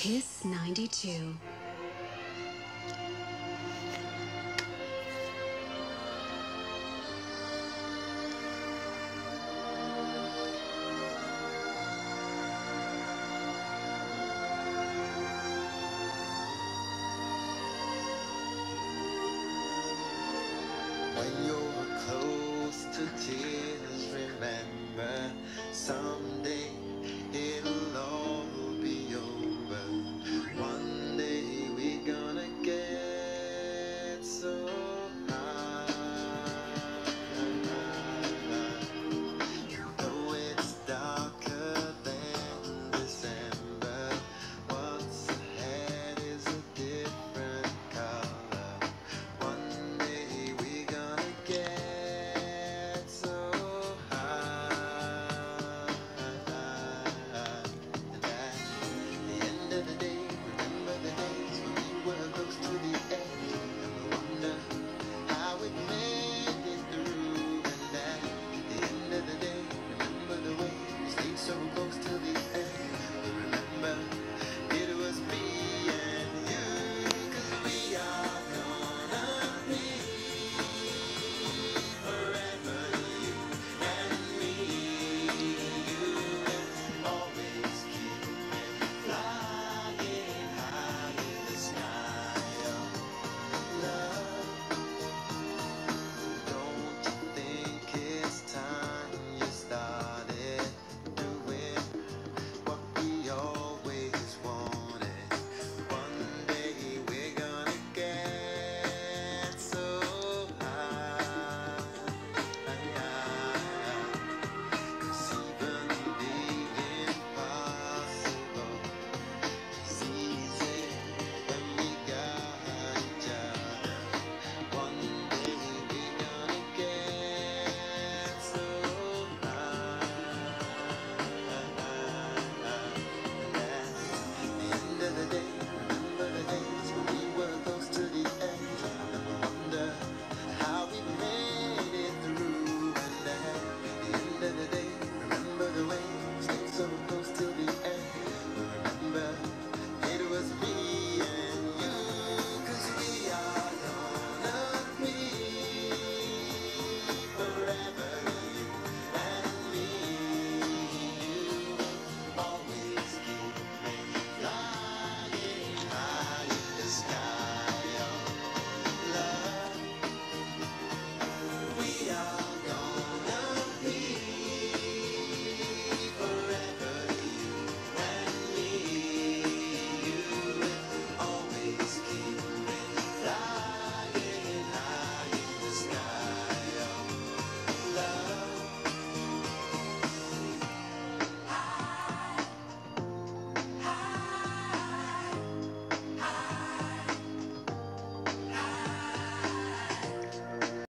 Kiss 92. When you're close to tears, remember someday.